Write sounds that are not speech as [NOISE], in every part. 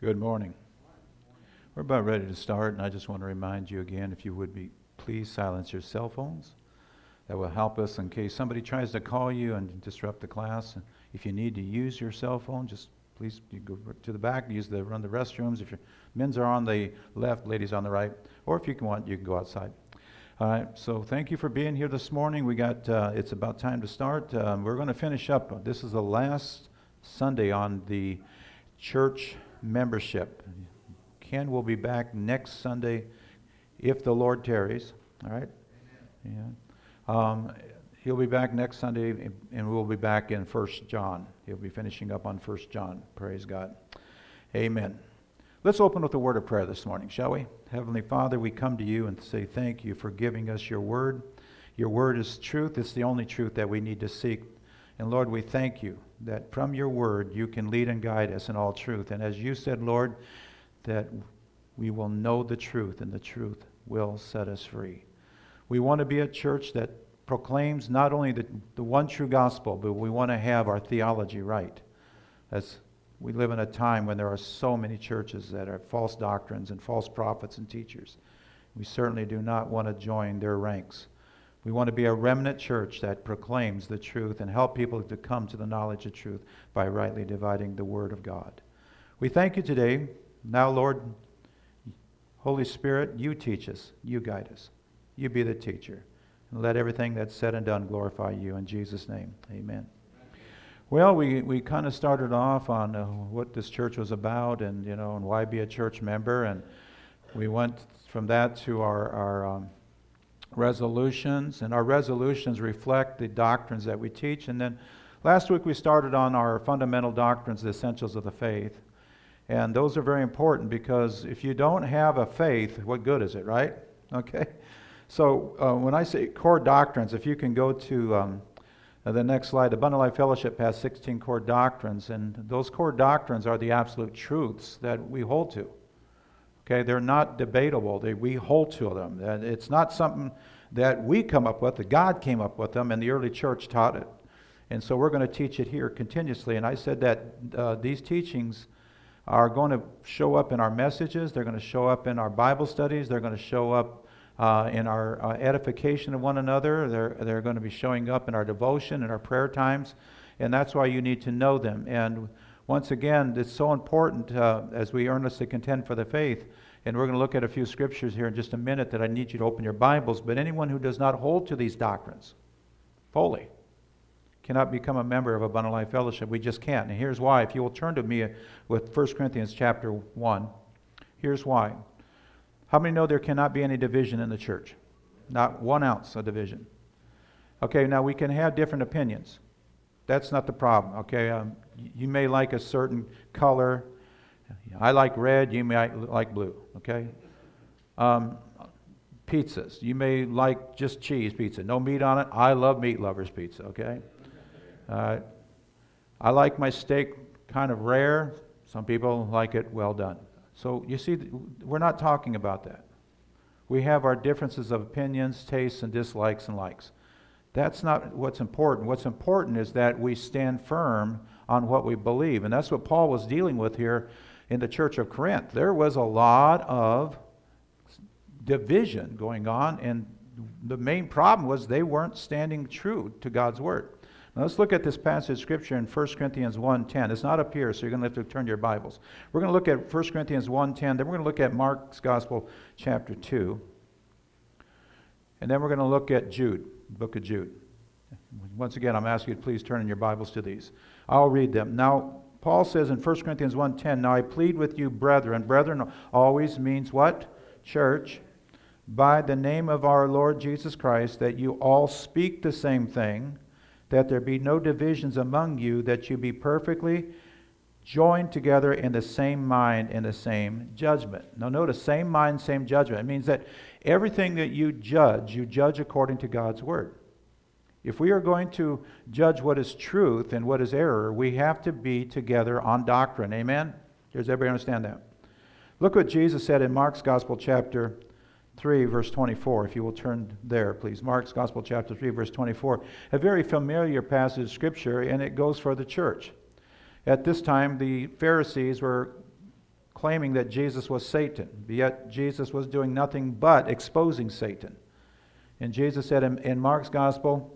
Good morning. We're about ready to start, and I just want to remind you again if you would be, please silence your cell phones. That will help us in case somebody tries to call you and disrupt the class. If you need to use your cell phone, just please you go to the back, use the run the restrooms. If your men's are on the left, ladies on the right, or if you can want, you can go outside. All right. So thank you for being here this morning. We got uh, it's about time to start. Um, we're going to finish up. This is the last Sunday on the church membership. Ken will be back next Sunday if the Lord tarries. All right? Yeah. Um, he'll be back next Sunday, and we'll be back in First John. He'll be finishing up on First John. Praise God. Amen. Let's open with a word of prayer this morning, shall we? Heavenly Father, we come to you and say thank you for giving us your word. Your word is truth. It's the only truth that we need to seek. And Lord, we thank you that from your word you can lead and guide us in all truth. And as you said, Lord, that we will know the truth and the truth will set us free. We want to be a church that proclaims not only the, the one true gospel, but we want to have our theology right. As we live in a time when there are so many churches that are false doctrines and false prophets and teachers. We certainly do not want to join their ranks. We want to be a remnant church that proclaims the truth and help people to come to the knowledge of truth by rightly dividing the word of God. We thank you today. Now, Lord, Holy Spirit, you teach us, you guide us. You be the teacher. And let everything that's said and done glorify you. In Jesus' name, amen. Well, we, we kind of started off on uh, what this church was about and, you know, and why be a church member. And we went from that to our, our um, resolutions, and our resolutions reflect the doctrines that we teach. And then last week we started on our fundamental doctrines, the essentials of the faith. And those are very important because if you don't have a faith, what good is it, right? [LAUGHS] Okay? So uh, when I say core doctrines, if you can go to um, the next slide, the Abundant Life Fellowship has 16 core doctrines, and those core doctrines are the absolute truths that we hold to. Okay, they're not debatable. They, we hold to them. And it's not something that we come up with. God came up with them, and the early church taught it. And so we're going to teach it here continuously. And I said that uh, these teachings are going to show up in our messages. They're going to show up in our Bible studies. They're going to show up uh, in our uh, edification of one another. They're, they're going to be showing up in our devotion and our prayer times. And that's why you need to know them. And once again, it's so important uh, as we earnestly contend for the faith. And we're going to look at a few scriptures here in just a minute that I need you to open your Bibles. But anyone who does not hold to these doctrines fully cannot become a member of Abundant Life Fellowship. We just can't. And here's why. If you will turn to me with 1 Corinthians chapter 1, here's why. How many know there cannot be any division in the church? Not one ounce of division. Okay, now we can have different opinions. That's not the problem. Okay, um, you may like a certain color. I like red, you may like blue, okay? Um, pizzas. You may like just cheese pizza, no meat on it. I love meat lovers pizza, okay? Uh, I like my steak kind of rare. Some people like it well done. So you see, we're not talking about that. We have our differences of opinions, tastes, and dislikes and likes. That's not what's important. What's important is that we stand firm on what we believe. And that's what Paul was dealing with here in the church of Corinth. There was a lot of division going on, and the main problem was they weren't standing true to God's word. Now let's look at this passage of scripture in 1 Corinthians 1.10. It's not up here, so you're going to have to turn to your Bibles. We're going to look at 1 Corinthians 1.10, then we're going to look at Mark's Gospel, chapter 2. And then we're going to look at Jude book of Jude. Once again, I'm asking you to please turn in your Bibles to these. I'll read them. Now, Paul says in 1 Corinthians 1.10, Now I plead with you, brethren. Brethren always means what? Church. By the name of our Lord Jesus Christ, that you all speak the same thing, that there be no divisions among you, that you be perfectly joined together in the same mind in the same judgment. Now, notice, same mind, same judgment. It means that everything that you judge, you judge according to God's word. If we are going to judge what is truth and what is error, we have to be together on doctrine. Amen? Does everybody understand that? Look what Jesus said in Mark's Gospel, chapter 3, verse 24. If you will turn there, please. Mark's Gospel, chapter 3, verse 24. A very familiar passage of Scripture, and it goes for the church. At this time, the Pharisees were claiming that Jesus was Satan, yet Jesus was doing nothing but exposing Satan. And Jesus said in, in Mark's Gospel,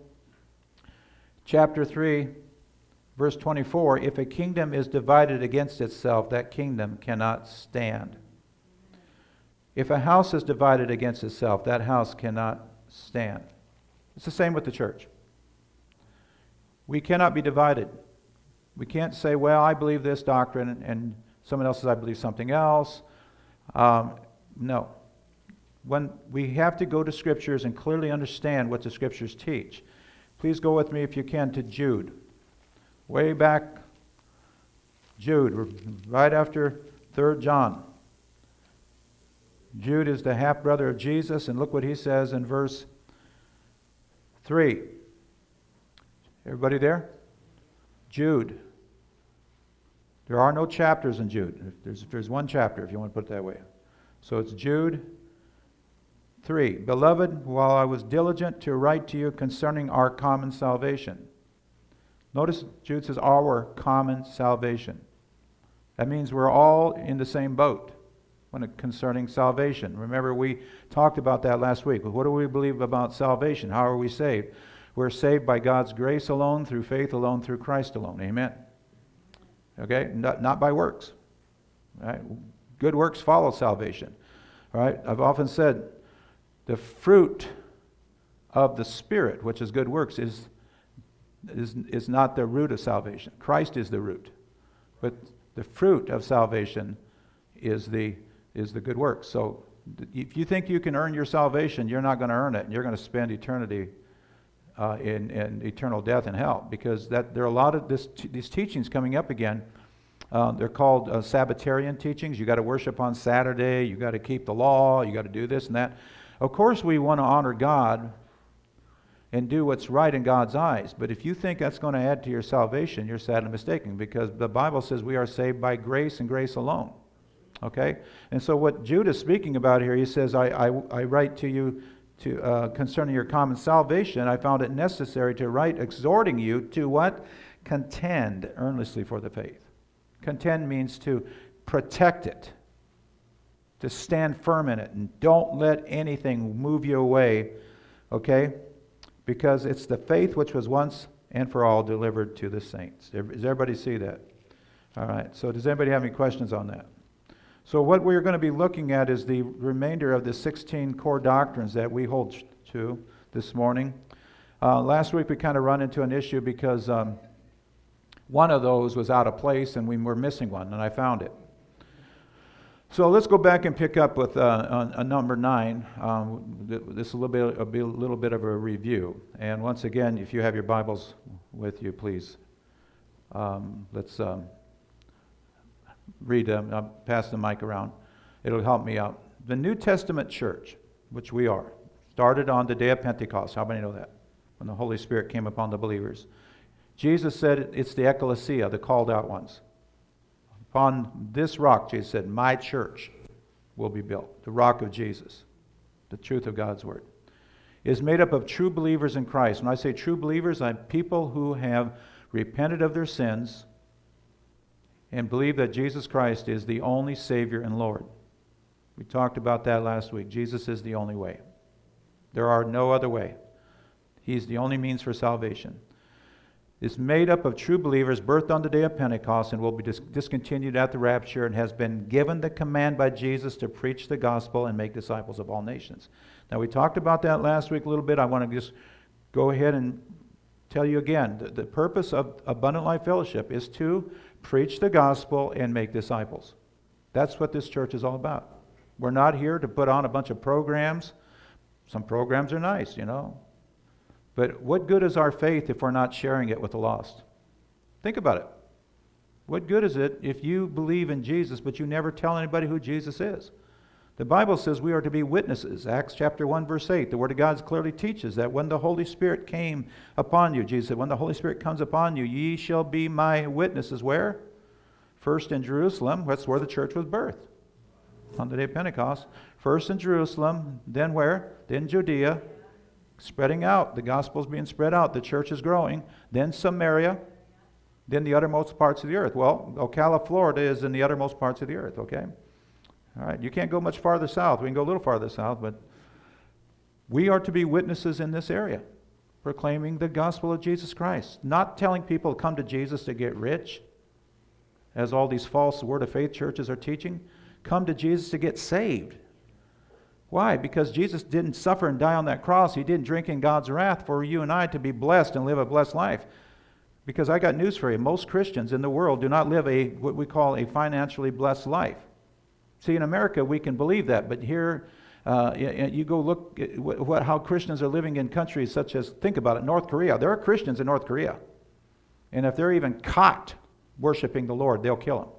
chapter 3, verse 24 If a kingdom is divided against itself, that kingdom cannot stand. If a house is divided against itself, that house cannot stand. It's the same with the church. We cannot be divided. We can't say, well, I believe this doctrine, and someone else says, I believe something else. Um, no. When we have to go to scriptures and clearly understand what the scriptures teach. Please go with me, if you can, to Jude. Way back, Jude, right after 3 John. Jude is the half brother of Jesus, and look what he says in verse 3. Everybody there? Jude. There are no chapters in Jude. There's, there's one chapter, if you want to put it that way. So it's Jude 3. Beloved, while I was diligent to write to you concerning our common salvation. Notice Jude says, our common salvation. That means we're all in the same boat when it, concerning salvation. Remember, we talked about that last week. What do we believe about salvation? How are we saved? We're saved by God's grace alone, through faith alone, through Christ alone. Amen. Okay? Not, not by works. Right? Good works follow salvation. Right? I've often said the fruit of the Spirit, which is good works, is, is, is not the root of salvation. Christ is the root. But the fruit of salvation is the, is the good works. So if you think you can earn your salvation, you're not going to earn it, and you're going to spend eternity uh, in, in eternal death and hell because that, there are a lot of this, these teachings coming up again. Uh, they're called uh, Sabbatarian teachings. You got to worship on Saturday. You got to keep the law. You got to do this and that. Of course, we want to honor God and do what's right in God's eyes. But if you think that's going to add to your salvation, you're sadly mistaken because the Bible says we are saved by grace and grace alone. Okay? And so, what Jude is speaking about here, he says, I, I, I write to you to, uh, concerning your common salvation, I found it necessary to write exhorting you to what? Contend earnestly for the faith. Contend means to protect it, to stand firm in it, and don't let anything move you away, okay? Because it's the faith which was once and for all delivered to the saints. Does everybody see that? All right, so does anybody have any questions on that? So, what we're going to be looking at is the remainder of the 16 core doctrines that we hold to this morning. Uh, last week we kind of run into an issue because um, one of those was out of place and we were missing one, and I found it. So let's go back and pick up with uh, a, a number nine. Um, this is a little, bit, a, a little bit of a review. And once again, if you have your Bibles with you, please, um, let's um, read them. I'll pass the mic around. It'll help me out. The New Testament church, which we are, started on the day of Pentecost. How many know that? When the Holy Spirit came upon the believers. Jesus said it's the ecclesia, the called out ones. Upon this rock, Jesus said, my church will be built. The rock of Jesus, the truth of God's word. Is made up of true believers in Christ. When I say true believers, I'm people who have repented of their sins and believe that Jesus Christ is the only Savior and Lord. We talked about that last week. Jesus is the only way. There are no other way. He's the only means for salvation. It's made up of true believers birthed on the day of Pentecost and will be dis- discontinued at the rapture and has been given the command by Jesus to preach the gospel and make disciples of all nations. Now, we talked about that last week a little bit. I want to just go ahead and tell you again the, the purpose of Abundant Life Fellowship is to preach the gospel, and make disciples. That's what this church is all about. We're not here to put on a bunch of programs. Some programs are nice, you know. But what good is our faith if we're not sharing it with the lost? Think about it. What good is it if you believe in Jesus but you never tell anybody who Jesus is? The Bible says we are to be witnesses. Acts chapter 1, verse 8. The Word of God clearly teaches that when the Holy Spirit came upon you, Jesus said, when the Holy Spirit comes upon you, ye shall be my witnesses. Where? First in Jerusalem. That's where the church was birthed. On the day of Pentecost. First in Jerusalem, then where? Then Judea. Spreading out. The gospel's being spread out. The church is growing. Then Samaria. then the uttermost parts of the earth. Well, Ocala, Florida is in the uttermost parts of the earth, okay? All right, you can't go much farther south. We can go a little farther south, but we are to be witnesses in this area, proclaiming the gospel of Jesus Christ, not telling people to come to Jesus to get rich, as all these false word of faith churches are teaching. Come to Jesus to get saved. Why? Because Jesus didn't suffer and die on that cross. He didn't drink in God's wrath for you and I to be blessed and live a blessed life. Because I got news for you. Most Christians in the world do not live a what we call a financially blessed life. See, in America, we can believe that, but here, uh, you go look at what, how Christians are living in countries such as, think about it, North Korea. There are Christians in North Korea. And if they're even caught worshiping the Lord, they'll kill them.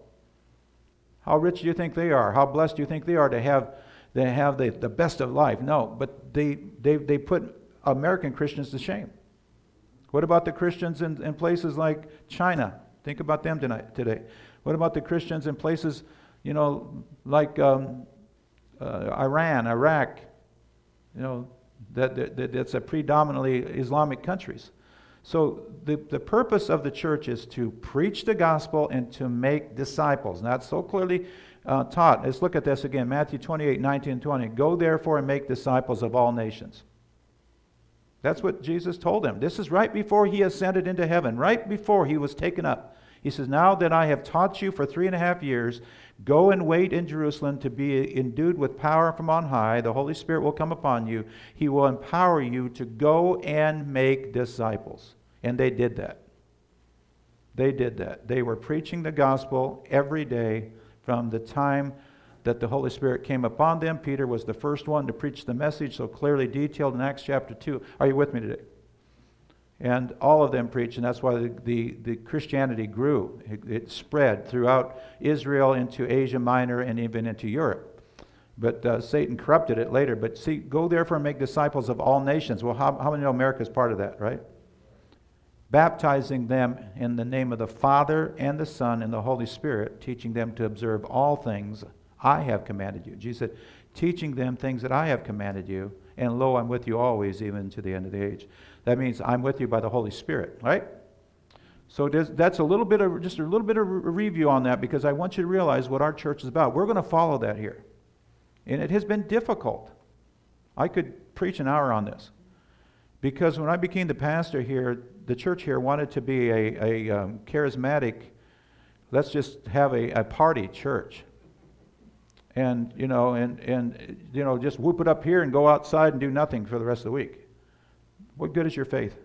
How rich do you think they are? How blessed do you think they are to have they have the, the best of life. No, but they, they, they put American Christians to shame. What about the Christians in, in places like China? Think about them tonight, today. What about the Christians in places, you know, like um, uh, Iran, Iraq? You know, that, that, that's a predominantly Islamic countries. So the, the purpose of the church is to preach the gospel and to make disciples. That's so clearly uh, taught. Let's look at this again Matthew 28 19 20. Go therefore and make disciples of all nations. That's what Jesus told them. This is right before he ascended into heaven, right before he was taken up. He says, Now that I have taught you for three and a half years, go and wait in Jerusalem to be endued with power from on high. The Holy Spirit will come upon you. He will empower you to go and make disciples. And they did that. They did that. They were preaching the gospel every day from the time that the Holy Spirit came upon them. Peter was the first one to preach the message, so clearly detailed in Acts chapter 2. Are you with me today? And all of them preached, and that's why the, the, the Christianity grew. It, it, spread throughout Israel into Asia Minor and even into Europe. But uh, Satan corrupted it later. But see, go therefore and make disciples of all nations. Well, how, how many know America is part of that, right? baptizing them in the name of the Father and the Son and the Holy Spirit, teaching them to observe all things I have commanded you. Jesus said, teaching them things that I have commanded you, and lo, I'm with you always, even to the end of the age. That means I'm with you by the Holy Spirit, right? So that's a little bit of just a little bit of a review on that because I want you to realize what our church is about. We're going to follow that here, and it has been difficult. I could preach an hour on this because when I became the pastor here, the church here wanted to be a, a um, charismatic, let's just have a, a party church. And, you know, and, and, you know, just whoop it up here and go outside and do nothing for the rest of the week. What good is your faith?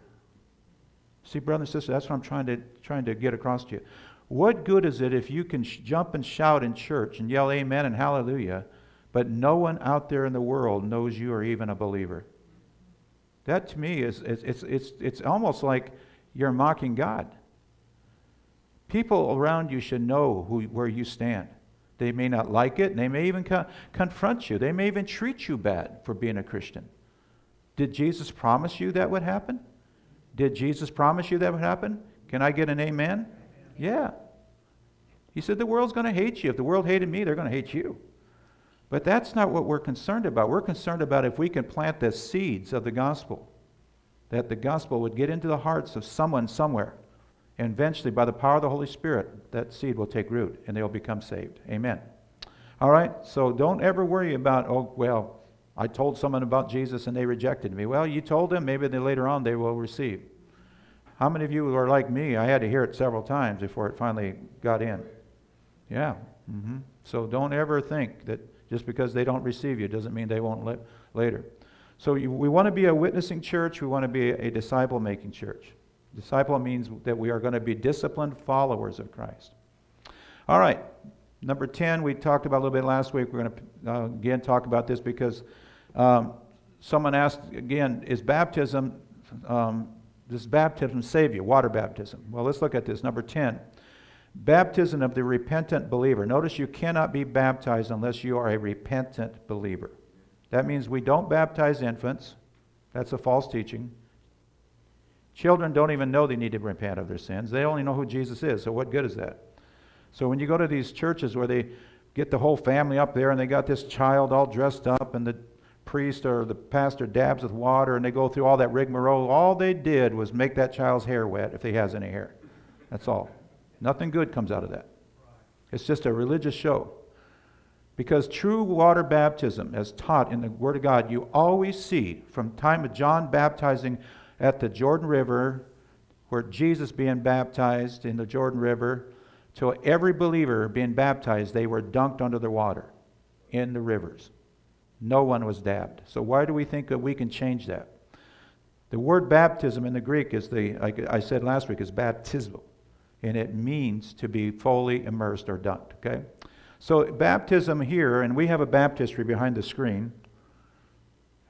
See, brother and sister, that's what I'm trying to, trying to get across to you. What good is it if you can sh- jump and shout in church and yell amen and hallelujah, but no one out there in the world knows you are even a believer? That to me is it's, it's, it's, it's almost like you're mocking God. People around you should know who, where you stand. They may not like it, and they may even co- confront you. They may even treat you bad for being a Christian. Did Jesus promise you that would happen? Did Jesus promise you that would happen? Can I get an amen? Yeah. He said the world's going to hate you. If the world hated me, they're going to hate you. But that's not what we're concerned about. We're concerned about if we can plant the seeds of the gospel, that the gospel would get into the hearts of someone somewhere. And eventually, by the power of the Holy Spirit, that seed will take root and they'll become saved. Amen. All right? So don't ever worry about, oh, well, I told someone about Jesus and they rejected me. Well, you told them, maybe they, later on they will receive. How many of you are like me? I had to hear it several times before it finally got in. Yeah. Mm-hmm. So don't ever think that just because they don't receive you doesn't mean they won't li- later. So you, we want to be a witnessing church. We want to be a, a disciple making church. Disciple means that we are going to be disciplined followers of Christ. All right. Number 10, we talked about a little bit last week. We're going to uh, again talk about this because um, someone asked again, is baptism, um, does baptism save you? Water baptism. Well, let's look at this. Number 10. Baptism of the repentant believer. Notice you cannot be baptized unless you are a repentant believer. That means we don't baptize infants. That's a false teaching. Children don't even know they need to repent of their sins. They only know who Jesus is. So, what good is that? So, when you go to these churches where they get the whole family up there and they got this child all dressed up and the priest or the pastor dabs with water and they go through all that rigmarole, all they did was make that child's hair wet if he has any hair. That's all. Nothing good comes out of that. It's just a religious show. Because true water baptism, as taught in the Word of God, you always see from time of John baptizing at the Jordan River, where Jesus being baptized in the Jordan River, till every believer being baptized, they were dunked under the water in the rivers. No one was dabbed. So why do we think that we can change that? The word baptism in the Greek is the, like I said last week, is baptismal and it means to be fully immersed or dunked. Okay? So, baptism here, and we have a baptistry behind the screen.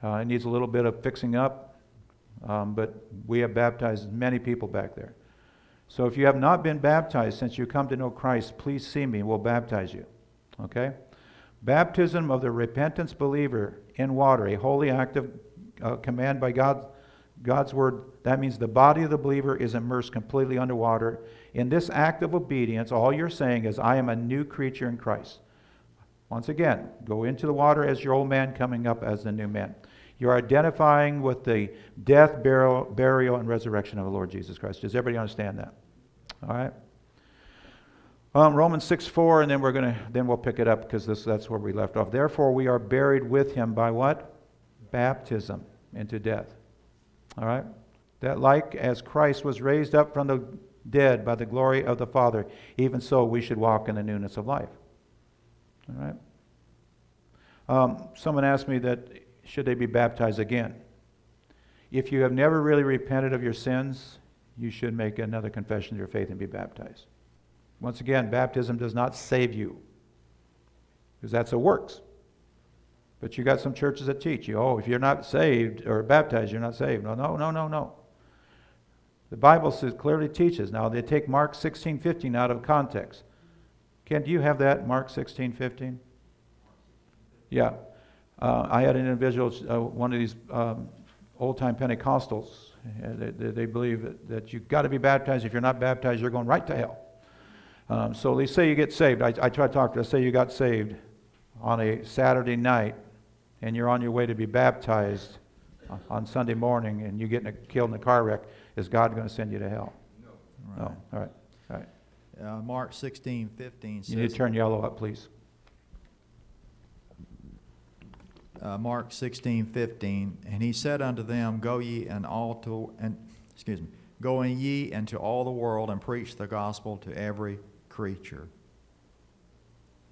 Uh, it needs a little bit of fixing up, um, but we have baptized many people back there. So, if you have not been baptized since you come to know Christ, please see me. We'll baptize you. Okay? Baptism of the repentance believer in water, a holy act of uh, command by God, God's word. That means the body of the believer is immersed completely underwater in this act of obedience, all you're saying is, I am a new creature in Christ. Once again, go into the water as your old man, coming up as the new man. You're identifying with the death, burial, burial, and resurrection of the Lord Jesus Christ. Does everybody understand that? All right. Um, Romans 6 4, and then we're gonna then we'll pick it up because this that's where we left off. Therefore, we are buried with him by what? Baptism into death. All right? That like as Christ was raised up from the dead by the glory of the Father, even so we should walk in the newness of life. All right? Um, someone asked me that should they be baptized again? If you have never really repented of your sins, you should make another confession of your faith and be baptized. Once again, baptism does not save you, because that's a works. But you got some churches that teach you, oh, if you're not saved or baptized, you're not saved. No, no, no, no, no. The Bible says, clearly teaches. Now, they take Mark 16, 15 out of context. Ken, do you have that, Mark 16, 15? Yeah. Uh, I had an individual, uh, one of these um, old time Pentecostals, they, they, they, believe that, that you've got to be baptized. If you're not baptized, you're going right to hell. Um, so they say you get saved. I, I try to talk to them. Say you got saved on a Saturday night and you're on your way to be baptized on Sunday morning and you get in a, killed in a car wreck is God going to send you to hell? No. Right. No. All right. All right. Uh, Mark 16, 15 says. You need to turn yellow up, please. Uh, Mark 16, 15. And he said unto them, Go ye and all to, and, excuse me, go ye into all the world and preach the gospel to every creature.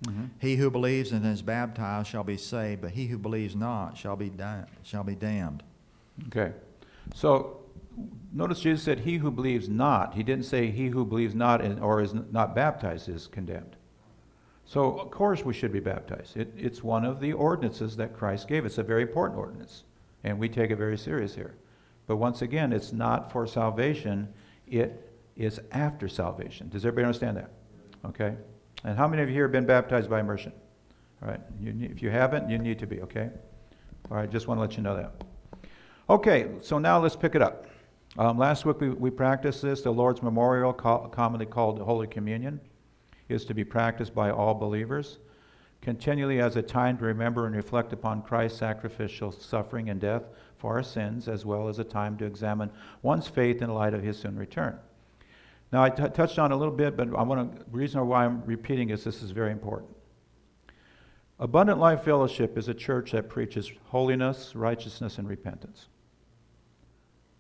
Mm-hmm. He who believes and is baptized shall be saved, but he who believes not shall be, da- shall be damned. Okay. So notice Jesus said, He who believes not. He didn't say, He who believes not or is not baptized is condemned. So, of course, we should be baptized. It, it's one of the ordinances that Christ gave. It's a very important ordinance, and we take it very serious here. But once again, it's not for salvation, it is after salvation. Does everybody understand that? Okay? And how many of you here have been baptized by immersion? All right. You, if you haven't, you need to be, okay? All right, just want to let you know that. Okay, so now let's pick it up. Um, last week we, we practiced this. The Lord's Memorial, commonly called the Holy Communion, is to be practiced by all believers continually as a time to remember and reflect upon Christ's sacrificial suffering and death for our sins, as well as a time to examine one's faith in light of his soon return. Now, I t- touched on a little bit, but I want to, the reason why I'm repeating is this is very important. Abundant Life Fellowship is a church that preaches holiness, righteousness, and repentance.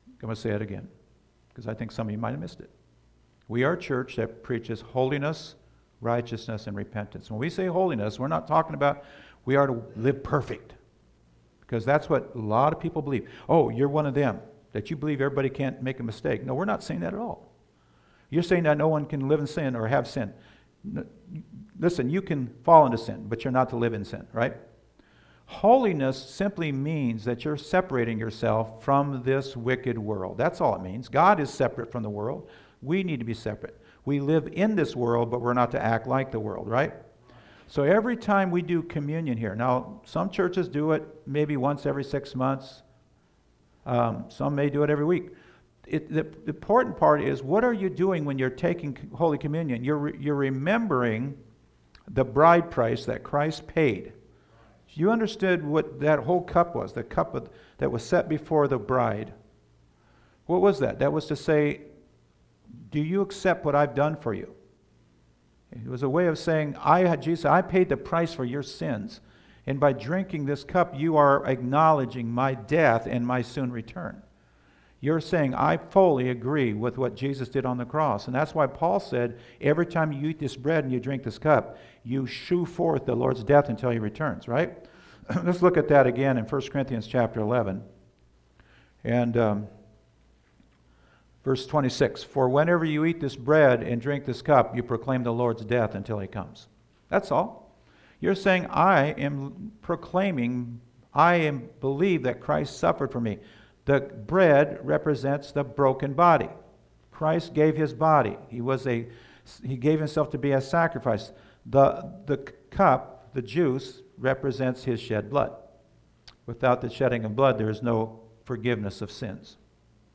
I'm going to say it again because I think some of you might have missed it. We are a church that preaches holiness, righteousness, and repentance. When we say holiness, we're not talking about we are to live perfect because that's what a lot of people believe. Oh, you're one of them, that you believe everybody can't make a mistake. No, we're not saying that at all. You're saying that no one can live in sin or have sin. Listen, you can fall into sin, but you're not to live in sin, right? Holiness simply means that you're separating yourself from this wicked world. That's all it means. God is separate from the world. We need to be separate. We live in this world, but we're not to act like the world, right? So every time we do communion here, now some churches do it maybe once every six months, um, some may do it every week. It, the, the, important part is what are you doing when you're taking Holy Communion? You're, re, you're remembering the bride price that Christ paid you understood what that whole cup was, the cup of, that was set before the bride. What was that? That was to say, Do you accept what I've done for you? It was a way of saying, I, Jesus, I paid the price for your sins. And by drinking this cup, you are acknowledging my death and my soon return. You're saying, I fully agree with what Jesus did on the cross. And that's why Paul said, every time you eat this bread and you drink this cup, you shew forth the Lord's death until he returns, right? [CLEARS THROAT] Let's look at that again in 1 Corinthians chapter 11. And um, verse 26 For whenever you eat this bread and drink this cup, you proclaim the Lord's death until he comes. That's all. You're saying, I am proclaiming, I am believe that Christ suffered for me. The bread represents the broken body. Christ gave his body. He was a he gave himself to be a sacrifice. The the cup, the juice, represents his shed blood. Without the shedding of blood, there is no forgiveness of sins.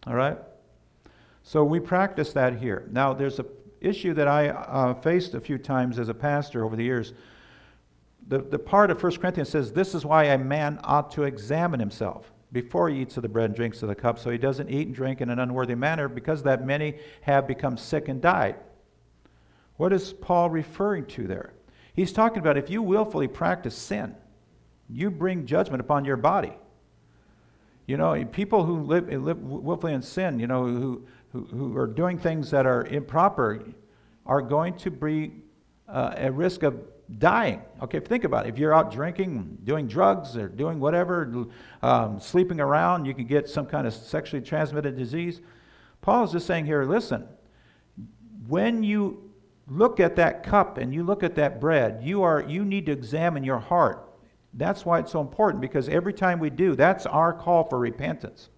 All right? So we practice that here. Now, there's an issue that I uh, faced a few times as a pastor over the years. The, the part of 1 Corinthians says, This is why a man ought to examine himself before he eats of the bread and drinks of the cup, so he doesn't eat and drink in an unworthy manner, because that many have become sick and died. What is Paul referring to there? He's talking about if you willfully practice sin, you bring judgment upon your body. You know, people who live, live willfully in sin, you know, who, who, who are doing things that are improper, are going to be uh, at risk of dying. Okay, think about it. If you're out drinking, doing drugs, or doing whatever, um, sleeping around, you can get some kind of sexually transmitted disease. Paul is just saying here listen, when you look at that cup and you look at that bread, you, are, you need to examine your heart. That's why it's so important because every time we do, that's our call for repentance.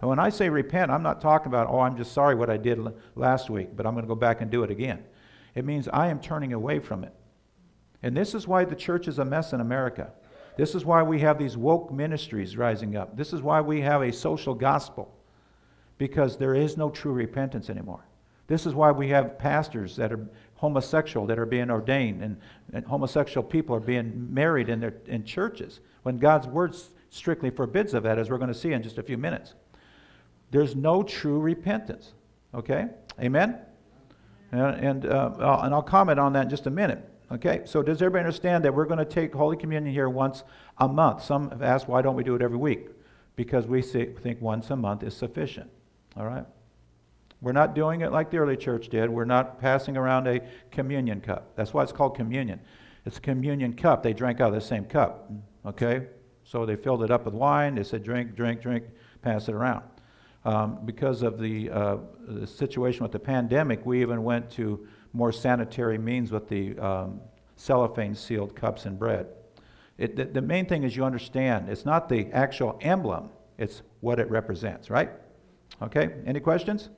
And when I say repent, I'm not talking about, oh, I'm just sorry what I did last week, but I'm going to go back and do it again. It means I am turning away from it. And this is why the church is a mess in America. This is why we have these woke ministries rising up. This is why we have a social gospel, because there is no true repentance anymore. This is why we have pastors that are homosexual that are being ordained, and, and homosexual people are being married in, their, in churches when God's word strictly forbids of that, as we're going to see in just a few minutes. There's no true repentance. Okay? Amen? And, and, uh, I'll, and I'll comment on that in just a minute. Okay? So, does everybody understand that we're going to take Holy Communion here once a month? Some have asked, why don't we do it every week? Because we think once a month is sufficient. All right? We're not doing it like the early church did. We're not passing around a communion cup. That's why it's called communion. It's a communion cup. They drank out of the same cup. Okay? So they filled it up with wine. They said, drink, drink, drink, pass it around. Um, because of the, uh, the, situation with the pandemic, we even went to more sanitary means with the um, cellophane sealed cups and bread. It, the, the main thing is you understand it's not the actual emblem, it's what it represents, right? Okay, any questions?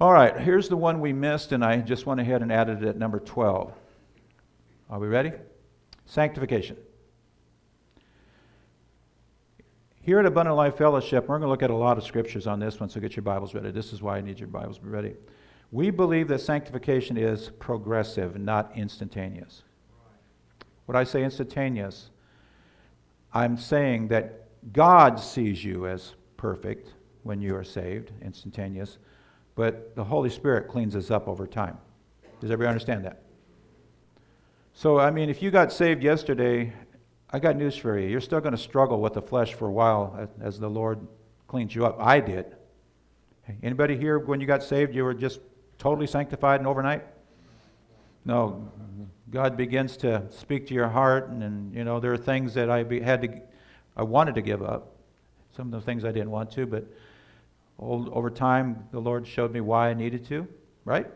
All right, here's the one we missed, and I just went ahead and added it at number 12. Are we ready? Sanctification. Here at Abundant Life Fellowship, we're going to look at a lot of scriptures on this one, so get your Bibles ready. This is why I need your Bibles ready. We believe that sanctification is progressive, not instantaneous. When I say instantaneous, I'm saying that God sees you as perfect when you are saved, instantaneous but the Holy Spirit cleans us up over time. Does everybody understand that? So, I mean, if you got saved yesterday, I got news for you. You're still going to struggle with the flesh for a while as the Lord cleans you up. I did. Anybody here, when you got saved, you were just totally sanctified and overnight? No. God begins to speak to your heart, and, and you know there are things that I be, had to, I wanted to give up. Some of the things I didn't want to, but over time, the Lord showed me why I needed to, right?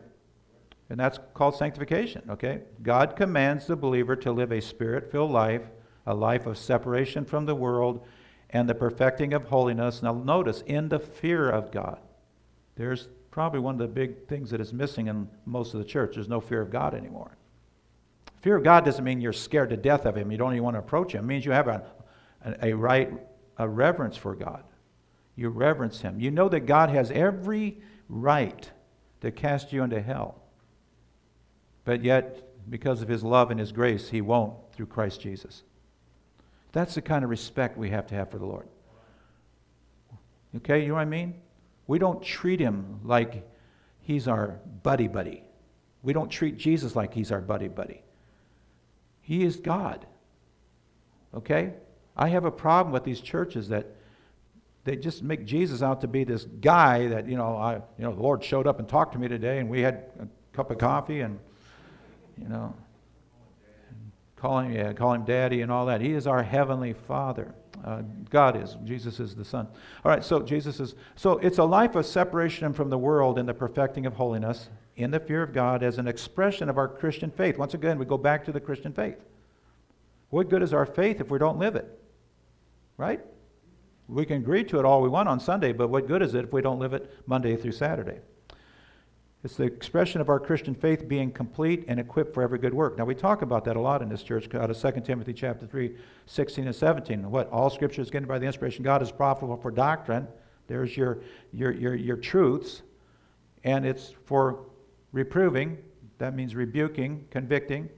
And that's called sanctification, okay? God commands the believer to live a spirit filled life, a life of separation from the world, and the perfecting of holiness. Now, notice, in the fear of God. There's probably one of the big things that is missing in most of the church. There's no fear of God anymore. Fear of God doesn't mean you're scared to death of Him. You don't even want to approach Him. It means you have a, a right, a reverence for God you reverence him. You know that God has every right to cast you into hell. But yet, because of his love and his grace, he won't through Christ Jesus. That's the kind of respect we have to have for the Lord. Okay, you know what I mean? We don't treat him like he's our buddy buddy. We don't treat Jesus like he's our buddy buddy. He is God. Okay? I have a problem with these churches that they just make Jesus out to be this guy that, you know, I, you know, the Lord showed up and talked to me today and we had a cup of coffee and, you know, call him, yeah, call him daddy and all that. He is our heavenly father. Uh, God is. Jesus is the Son. All right, so Jesus is. So it's a life of separation from the world and the perfecting of holiness in the fear of God as an expression of our Christian faith. Once again, we go back to the Christian faith. What good is our faith if we don't live it? Right? We can agree to it all we want on Sunday, but what good is it if we don't live it Monday through Saturday? It's the expression of our Christian faith being complete and equipped for every good work. Now we talk about that a lot in this church out of 2 Timothy chapter 3, 16 and 17. What? All scripture is given by the inspiration of God is profitable for doctrine. There's your, your, your, your truths. And it's for reproving, that means rebuking, convicting,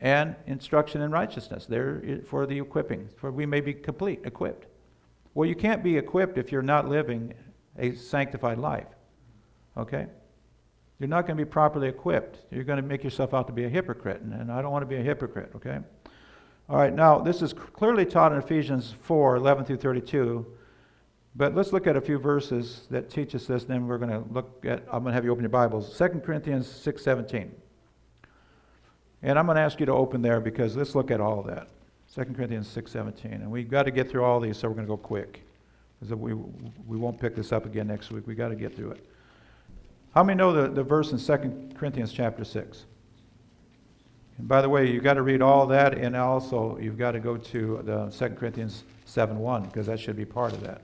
and instruction in righteousness. There for the equipping, for we may be complete, equipped. Well, you can't be equipped if you're not living a sanctified life. Okay? You're not going to be properly equipped. You're going to make yourself out to be a hypocrite, and I don't want to be a hypocrite, okay? All right, now this is clearly taught in Ephesians 4 11 through 32. But let's look at a few verses that teach us this, and then we're going to look at, I'm going to have you open your Bibles. 2 Corinthians 6 17. And I'm going to ask you to open there because let's look at all of that. 2 Corinthians 6 17. And we've got to get through all these, so we're going to go quick. Because we, we won't pick this up again next week. We've got to get through it. How many know the, the verse in 2 Corinthians chapter 6? And by the way, you've got to read all that, and also you've got to go to the 2 Corinthians 7 1, because that should be part of that.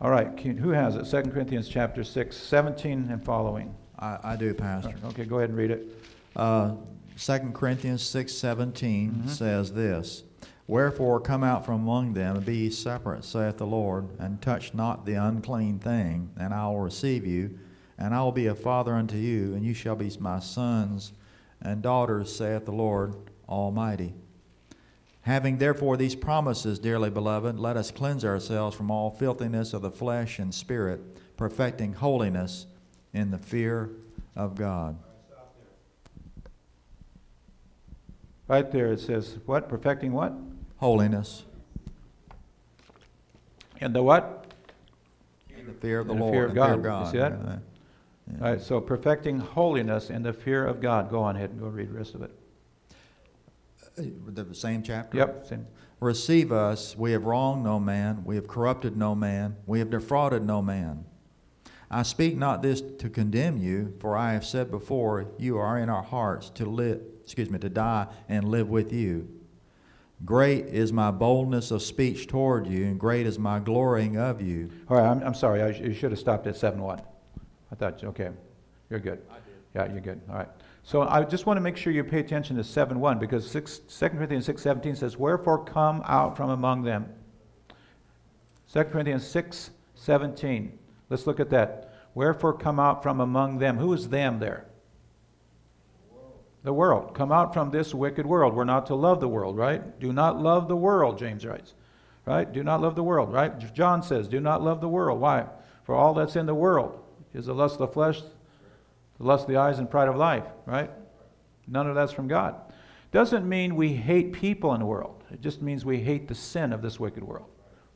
All right, who has it? 2 Corinthians chapter 6, 17 and following. I, I do, Pastor. Okay, go ahead and read it. Uh, 2 Corinthians 6 17 mm-hmm. says this Wherefore come out from among them, and be ye separate, saith the Lord, and touch not the unclean thing, and I will receive you and I will be a father unto you, and you shall be my sons and daughters, saith the Lord Almighty. Having therefore these promises, dearly beloved, let us cleanse ourselves from all filthiness of the flesh and spirit, perfecting holiness in the fear of God. Right there it says, what? Perfecting what? Holiness. And the what? In the fear of the in Lord. The fear of God. Fear of God. You see that? All right, so perfecting holiness and the fear of God. Go on ahead and go read the rest of it. Uh, the same chapter? Yep, same. Receive us, we have wronged no man, we have corrupted no man, we have defrauded no man. I speak not this to condemn you, for I have said before, you are in our hearts to live, excuse me, to die and live with you. Great is my boldness of speech toward you, and great is my glorying of you. All right, I'm, I'm sorry, I, you should have stopped at 7 1. I thought, okay, you're good. Yeah, you're good. All right. So I just want to make sure you pay attention to 7 1 because 6, 2 Corinthians 6 17 says, Wherefore come out from among them. 2 Corinthians 6 17. Let's look at that. Wherefore come out from among them. Who is them there? The world. the world. Come out from this wicked world. We're not to love the world, right? Do not love the world, James writes. Right? Do not love the world, right? John says, Do not love the world. Why? For all that's in the world is the lust of the flesh, the lust of the eyes, and pride of life, right? None of that's from God. Doesn't mean we hate people in the world. It just means we hate the sin of this wicked world.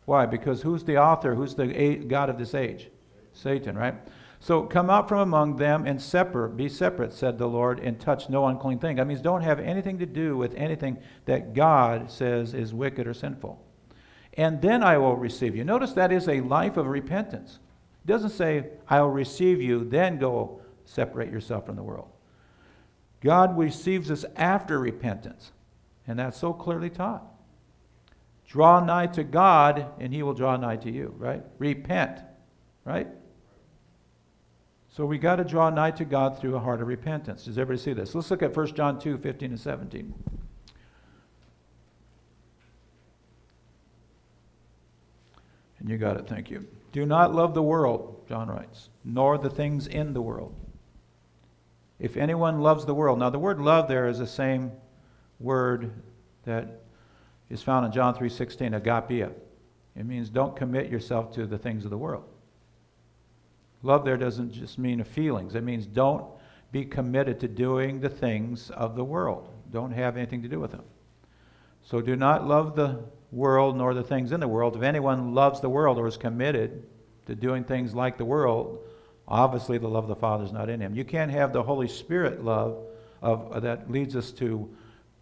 Why? Because who's the author? Who's the God of this age? Satan, right? So come out from among them and separate, be separate, said the Lord, and touch no unclean thing. That means don't have anything to do with anything that God says is wicked or sinful. And then I will receive you. Notice that is a life of repentance. It doesn't say, I'll receive you, then go separate yourself from the world. God receives us after repentance, and that's so clearly taught. Draw nigh to God, and he will draw nigh to you, right? Repent, right? So we got to draw nigh to God through a heart of repentance. Does everybody see this? Let's look at 1 John 2 15 and 17. And you got it, thank you. Do not love the world, John writes, nor the things in the world. If anyone loves the world, now the word love there is the same word that is found in John 3:16, agapia. It means don't commit yourself to the things of the world. Love there doesn't just mean feelings. It means don't be committed to doing the things of the world. Don't have anything to do with them. So do not love the world nor the things in the world. If anyone loves the world or is committed to doing things like the world, obviously the love of the Father is not in him. You can't have the Holy Spirit love of, uh, that leads us to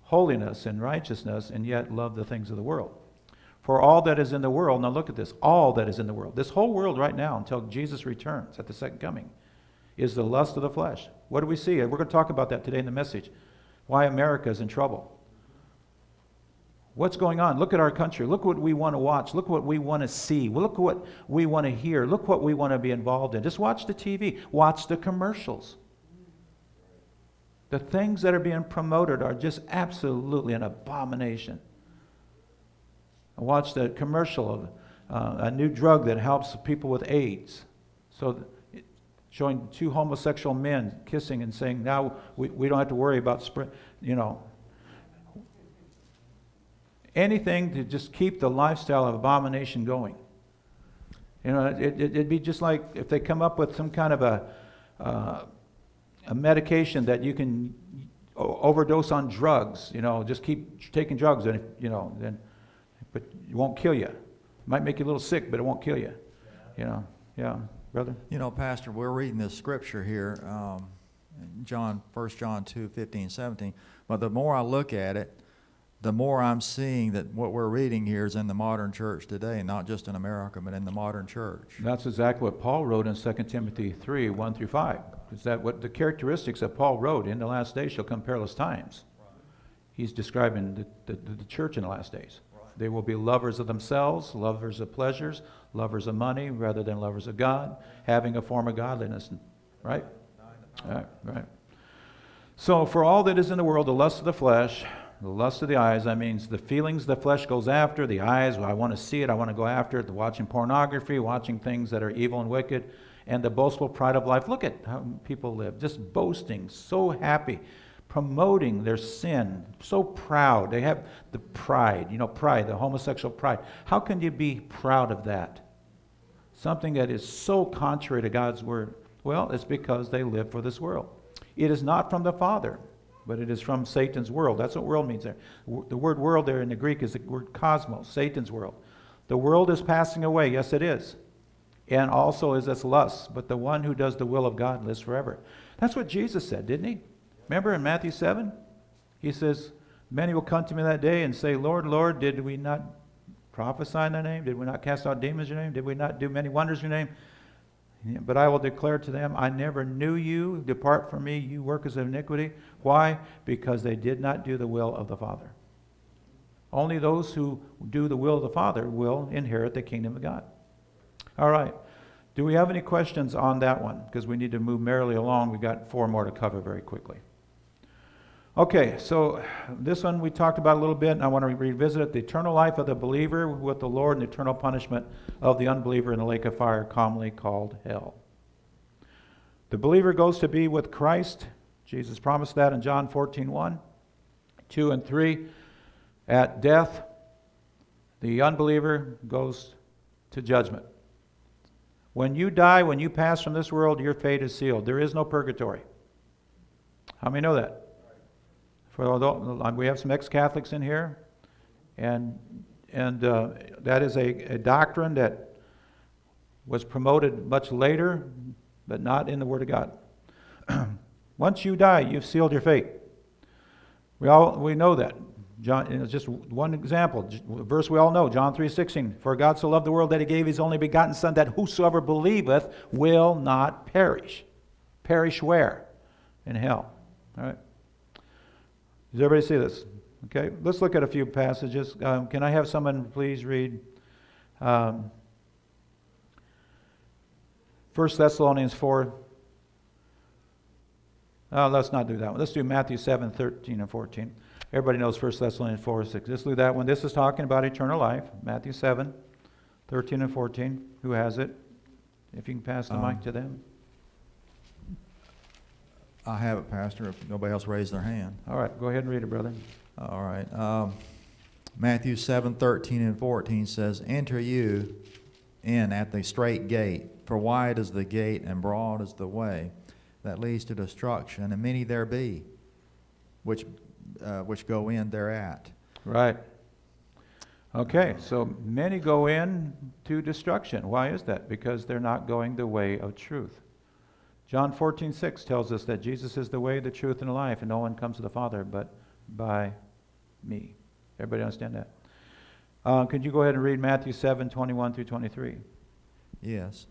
holiness and righteousness and yet love the things of the world. For all that is in the world, now look at this, all that is in the world, this whole world right now until Jesus returns at the second coming, is the lust of the flesh. What do we see? We're going to talk about that today in the message. Why America is in trouble. What's going on? Look at our country. Look what we want to watch. Look what we want to see. Look what we want to hear. Look what we want to be involved in. Just watch the TV. Watch the commercials. The things that are being promoted are just absolutely an abomination. I watched a commercial of uh, a new drug that helps people with AIDS. So, showing two homosexual men kissing and saying, now we, we don't have to worry about, you know, anything to just keep the lifestyle of abomination going. You know, it, it, would be just like if they come up with some kind of a, uh, a medication that you can overdose on drugs, you know, just keep taking drugs, and, you know, then but it won't kill you. It might make you a little sick, but it won't kill you. You know, yeah, brother. You know, Pastor, we're reading this scripture here, um, John, 1 John 2, 15, 17. But the more I look at it, the more I'm seeing that what we're reading here is in the modern church today, not just in America, but in the modern church. That's exactly what Paul wrote in 2 Timothy 3, 1 through 5. Is that what the characteristics that Paul wrote in the last days shall come perilous times? He's describing the, the, the church in the last days. They will be lovers of themselves, lovers of pleasures, lovers of money rather than lovers of God, having a form of godliness. Right? Right, right. So, for all that is in the world, the lust of the flesh, the lust of the eyes, that means the feelings the flesh goes after, the eyes, I want to see it, I want to go after it, watching pornography, watching things that are evil and wicked, and the boastful pride of life. Look at how people live, just boasting, so happy promoting their sin, so proud. They have the pride, you know, pride, the homosexual pride. How can you be proud of that? Something that is so contrary to God's word. Well, it's because they live for this world. It is not from the Father, but it is from Satan's world. That's what world means there. The word world there in the Greek is the word cosmos, Satan's world. The world is passing away. Yes, it is. And also is its lust. But the one who does the will of God lives forever. That's what Jesus said, didn't he? Remember in Matthew 7? He says, Many will come to me that day and say, Lord, Lord, did we not prophesy in thy name? Did we not cast out demons in your name? Did we not do many wonders in your name? But I will declare to them, I never knew you. Depart from me, you workers of iniquity. Why? Because they did not do the will of the Father. Only those who do the will of the Father will inherit the kingdom of God. All right. Do we have any questions on that one? Because we need to move merrily along. We've got four more to cover very quickly. Okay, so this one we talked about a little bit, and I want to revisit it. The eternal life of the believer with the Lord and the eternal punishment of the unbeliever in the lake of fire, commonly called hell. The believer goes to be with Christ. Jesus promised that in John 14 1, 2 and 3. At death, the unbeliever goes to judgment. When you die, when you pass from this world, your fate is sealed. There is no purgatory. How many know that? For we have some ex-Catholics in here, and and uh, that is a, a doctrine that was promoted much later, but not in the Word of God. [CLEARS THROAT] Once you die, you've sealed your fate. We all we know that. John, just one example, verse we all know, John 3:16. For God so loved the world that he gave his only begotten Son, that whosoever believeth will not perish. Perish where? In hell. All right. Does everybody see this? Okay. Let's look at a few passages. Um, can I have someone please read um, 1 Thessalonians 4? Uh, let's not do that one. Let's do Matthew 7, 13 and 14. Everybody knows 1 Thessalonians 4 6. Just do that one. This is talking about eternal life. Matthew 7, 13 and 14. Who has it? If you can pass the um, mic to them. I have it, Pastor, if nobody else raised their hand. All right, go ahead and read it, brother. All right. Um, Matthew 7 13 and 14 says, Enter you in at the straight gate, for wide is the gate and broad is the way that leads to destruction, and many there be which, uh, which go in thereat. Right. Okay, so many go in to destruction. Why is that? Because they're not going the way of truth. John 14, 6 tells us that Jesus is the way, the truth, and the life, and no one comes to the Father but by me. Everybody understand that? Uh, could you go ahead and read Matthew 7, 21 through 23? Yes.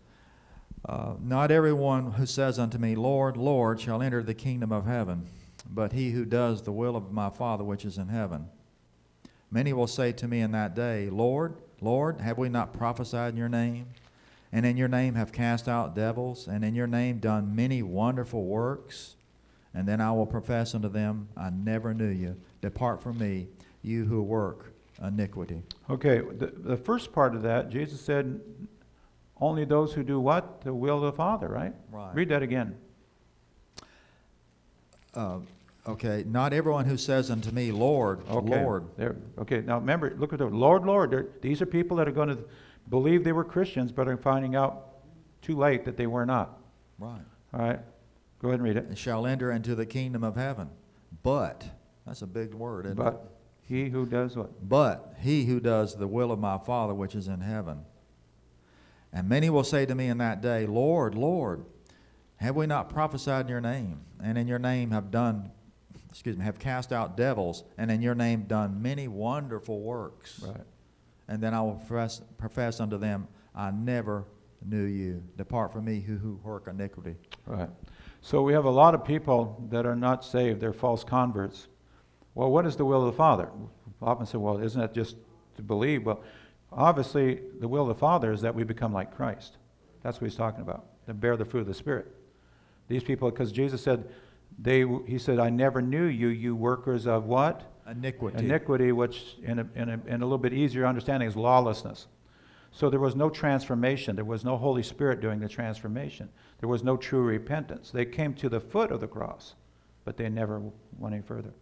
Uh, not everyone who says unto me, Lord, Lord, shall enter the kingdom of heaven, but he who does the will of my Father which is in heaven. Many will say to me in that day, Lord, Lord, have we not prophesied in your name? And in your name have cast out devils, and in your name done many wonderful works? And then I will profess unto them, I never knew you. Depart from me, you who work iniquity. Okay, the, the first part of that, Jesus said, only those who do what? The will of the Father, right? Right. Read that again. Uh, okay, not everyone who says unto me, Lord, Okay. Lord. There. Okay. Now remember, look at the Lord, Lord. They're- These are people that are going to believe they were Christians, but are finding out too late that they were not. Right. All right. Go ahead and read it. Shall enter into the kingdom of heaven. But, that's a big word, isn't it? But he who does what? But he who does the will of my Father which is in heaven. And many will say to me in that day, Lord, Lord, have we not prophesied in your name? And in your name have done, excuse me, have cast out devils, and in your name done many wonderful works. Right. And then I will profess, profess unto them, I never knew you. Depart from me, who, who work iniquity. Right. So we have a lot of people that are not saved. They're false converts. Well, what is the will of the Father? Often say, well, isn't that just to believe? Well, obviously, the will of the Father is that we become like Christ. That's what he's talking about. To bear the fruit of the Spirit. These people, because Jesus said, they, he said, I never knew you, you workers of what? Iniquity. Iniquity, which in a, in, a, in a little bit easier understanding is lawlessness. So there was no transformation. There was no Holy Spirit doing the transformation. There was no true repentance. They came to the foot of the cross, but they never went any further.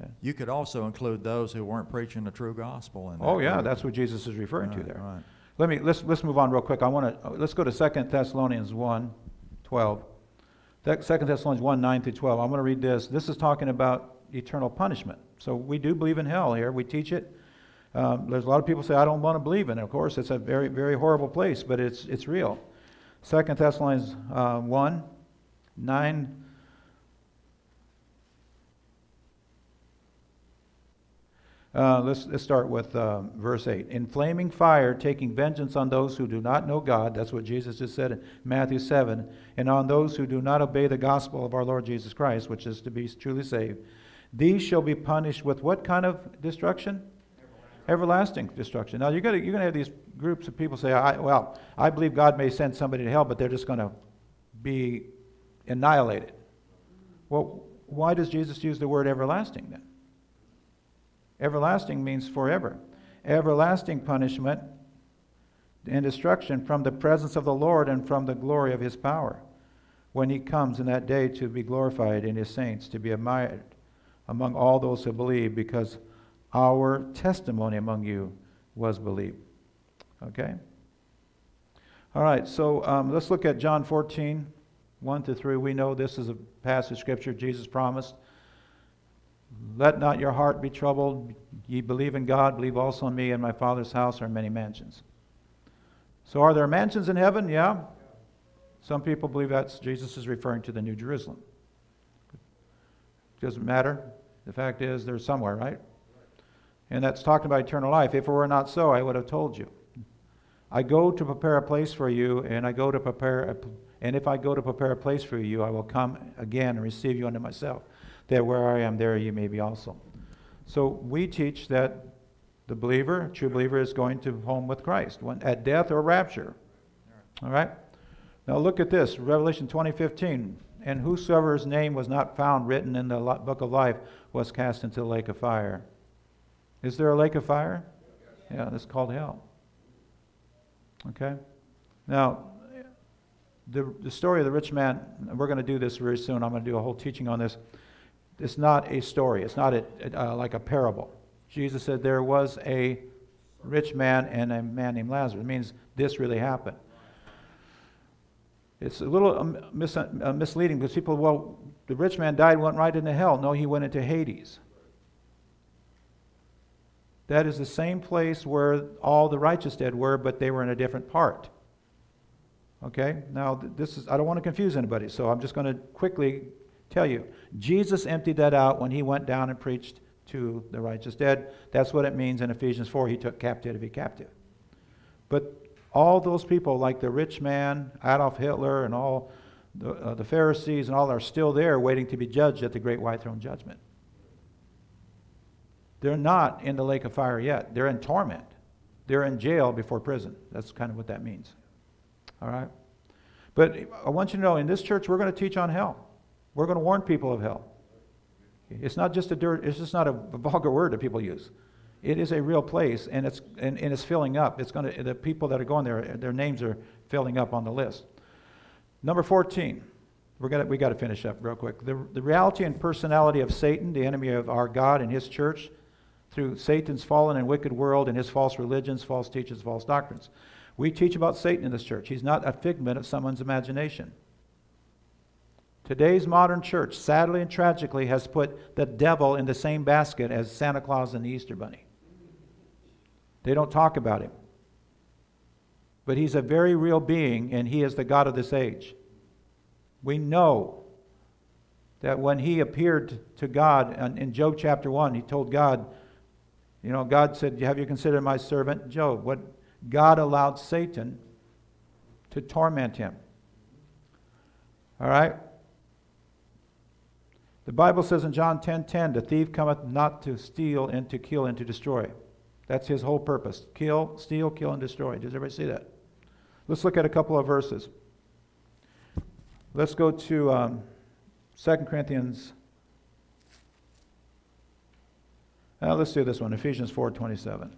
Yeah. You could also include those who weren't preaching the true gospel. In that Oh yeah, group. that's what Jesus is referring to there. Right. Let me let's let's move on real quick. I want to let's go to 2 Thessalonians 1, 12. That 2 Thessalonians 1, 9 through 12. I'm going to read this. This is talking about eternal punishment. So we do believe in hell here. We teach it. Um, there's a lot of people say, I don't want to believe in it. Of course, it's a very, very horrible place, but it's, it's real. 2 Thessalonians uh, 1, 9. Uh, let's, let's start with uh, verse 8. In flaming fire, taking vengeance on those who do not know God. That's what Jesus just said in Matthew 7. And on those who do not obey the gospel of our Lord Jesus Christ, which is to be truly saved. These shall be punished with what kind of destruction? Everlasting, destruction. Now, you're going you're to have these groups of people say, I, well, I believe God may send somebody to hell, but they're just going to be annihilated. Well, why does Jesus use the word everlasting then? Everlasting means forever. Everlasting punishment and destruction from the presence of the Lord and from the glory of his power when he comes in that day to be glorified in his saints, to be admired among all those who believe, because our testimony among you was believed. Okay? All right, so um, let's look at John 14, 1 to 3. We know this is a passage of scripture Jesus promised. Let not your heart be troubled. Ye believe in God, believe also in me. In my Father's house are many mansions. So, are there mansions in heaven? Yeah. Some people believe that Jesus is referring to the New Jerusalem. Doesn't matter. The fact is, they're somewhere, right? And that's talking about eternal life. If it were not so, I would have told you. I go to prepare a place for you, and I go to prepare, a, and if I go to prepare a place for you, I will come again and receive you unto myself, that where I am, there you may be also. So we teach that the believer, true believer, is going to home with Christ when, at death or rapture. All right. Now look at this, Revelation 20:15. And whosoever's name was not found written in the book of life was cast into the lake of fire. Is there a lake of fire? Yeah, that's called hell. Okay? Now, the, the story of the rich man, we're going to do this very soon. I'm going to do a whole teaching on this. It's not a story, it's not a, uh, like a parable. Jesus said there was a rich man and a man named Lazarus. It means this really happened. It's a little um, mis- uh, misleading because people, well, the rich man died went right into hell. No, he went into Hades. That is the same place where all the righteous dead were, but they were in a different part. Okay? Now, this is, I don't want to confuse anybody, so I'm just going to quickly tell you. Jesus emptied that out when he went down and preached to the righteous dead. That's what it means in Ephesians 4. He took captivity captive. But all those people, like the rich man, Adolf Hitler, and all the, uh, the Pharisees, and all are still there waiting to be judged at the great white throne judgment. They're not in the lake of fire yet. They're in torment. They're in jail before prison. That's kind of what that means. All right? But I want you to know in this church, we're going to teach on hell. We're going to warn people of hell. It's not just a dirt, it's just not a, vulgar word that people use. It is a real place, and it's, and, and it's filling up. It's going to, the people that are going there, their names are filling up on the list. Number 14. We're gonna, we got to finish up real quick. The, the reality and personality of Satan, the enemy of our God and his church, through Satan's fallen and wicked world and his false religions, false teachings, false doctrines. We teach about Satan in this church. He's not a figment of someone's imagination. Today's modern church, sadly and tragically, has put the devil in the same basket as Santa Claus and the Easter Bunny. They don't talk about him. But he's a very real being, and he is the God of this age. We know that when he appeared to God in Job chapter 1, he told God, you know, God said, Have you considered my servant Job? What God allowed Satan to torment him. All right? The Bible says in John 10:10, 10, 10, the thief cometh not to steal and to kill and to destroy. That's his whole purpose. Kill, steal, kill, and destroy. Does everybody see that? Let's look at a couple of verses. Let's go to um, 2 Corinthians Uh, let's do this one, Ephesians 4.27.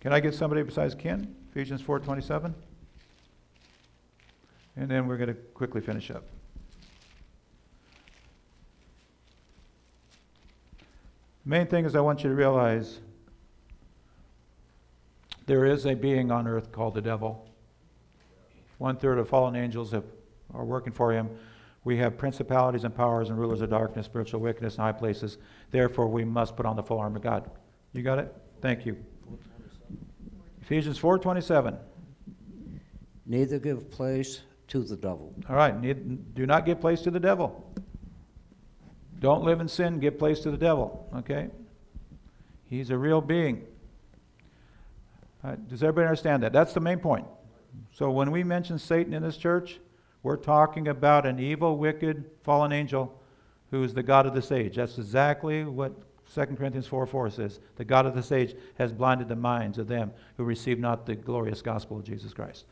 Can I get somebody besides Ken? Ephesians 4.27? And then we're going to quickly finish up. Main thing is I want you to realize there is a being on earth called the devil. One third of fallen angels have, are working for him. We have principalities and powers and rulers of darkness, spiritual wickedness in high places. Therefore, we must put on the full armor of God. You got it? Thank you. Ephesians 4:27. Neither give place to the devil. All right, need, do not give place to the devil. Don't live in sin, give place to the devil, okay? He's a real being. Right, does everybody understand that? That's the main point. So when we mention Satan in this church, we're talking about an evil, wicked, fallen angel who is the God of this age. That's exactly what 2 Corinthians 4 4 says. The God of this age has blinded the minds of them who receive not the glorious gospel of Jesus Christ.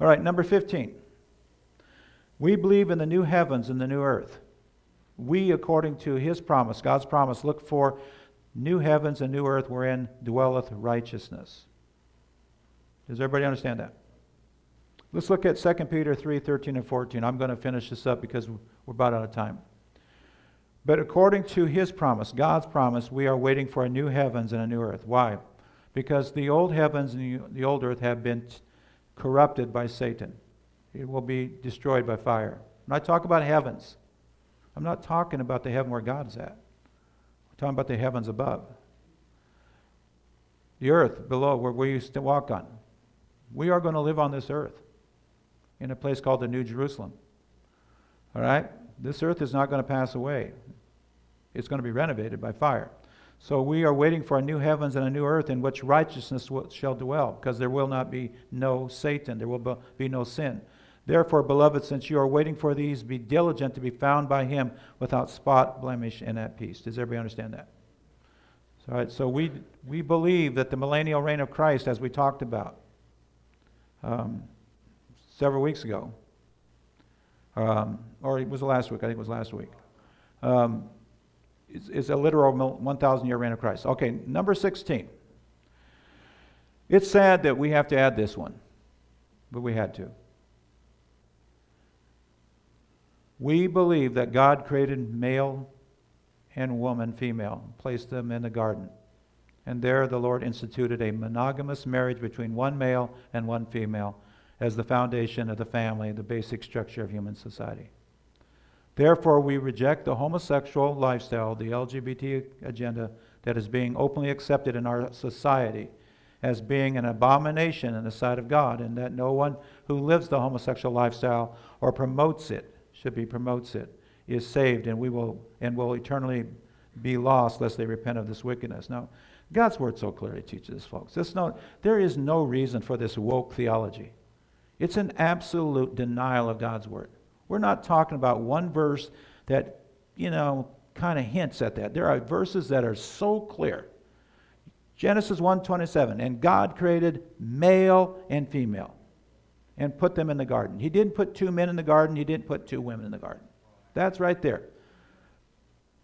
All right, number 15. We believe in the new heavens and the new earth. We, according to his promise, God's promise, look for new heavens and new earth wherein dwelleth righteousness. Does everybody understand that? Let's look at 2 Peter 3 13 and 14. I'm going to finish this up because we're about out of time. But according to his promise, God's promise, we are waiting for a new heavens and a new earth. Why? Because the old heavens and the old earth have been corrupted by Satan. It will be destroyed by fire. When I talk about heavens, I'm not talking about the heaven where God's at. I'm talking about the heavens above. The earth below where we used to walk on. We are going to live on this earth in a place called the New Jerusalem. All right? This earth is not going to pass away, it's going to be renovated by fire. So we are waiting for a new heavens and a new earth in which righteousness shall dwell, because there will not be no Satan, there will be no sin. Therefore, beloved, since you are waiting for these, be diligent to be found by him without spot, blemish, and at peace. Does everybody understand that? All right, so we, we believe that the millennial reign of Christ, as we talked about, um, several weeks ago. Um, or it was last week, I think it was last week. Um, it's, it's, a literal 1,000 year reign of Christ. Okay, number 16. It's sad that we have to add this one, but we had to. We believe that God created male and woman, female, placed them in the garden. And there the Lord instituted a monogamous marriage between one male and one female as the foundation of the family, the basic structure of human society. Therefore, we reject the homosexual lifestyle, the LGBT agenda that is being openly accepted in our society as being an abomination in the sight of God, and that no one who lives the homosexual lifestyle or promotes it, should be promotes it, is saved and we will and will eternally be lost lest they repent of this wickedness. Now, God's word so clearly teaches folks. No, there is no reason for this woke theology. It's an absolute denial of God's word. We're not talking about one verse that, you know, kind of hints at that. There are verses that are so clear. Genesis 1:27, and God created male and female and put them in the garden. He didn't put two men in the garden, he didn't put two women in the garden. That's right there.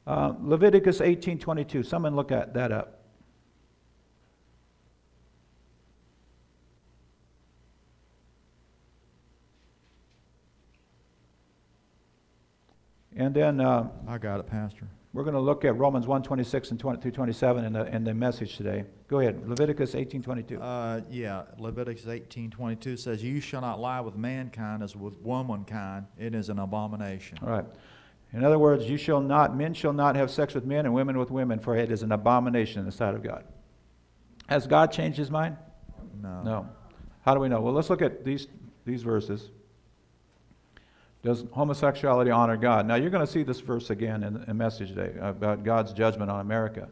Uh, Leviticus 18:22. Someone look at that up. And then uh, I got it, Pastor. We're going to look at Romans 1:26 and 20 through 27 in the, in the message today. Go ahead. Leviticus 18:22. Uh, yeah, Leviticus eighteen twenty-two says, "You shall not lie with mankind as with womankind; it is an abomination." All right. In other words, you shall not, men shall not have sex with men and women with women, for it is an abomination in the sight of God. Has God changed his mind? No. No. How do we know? Well, let's look at these, these verses. Does homosexuality honor God? Now, you're going to see this verse again in a message today about God's judgment on America.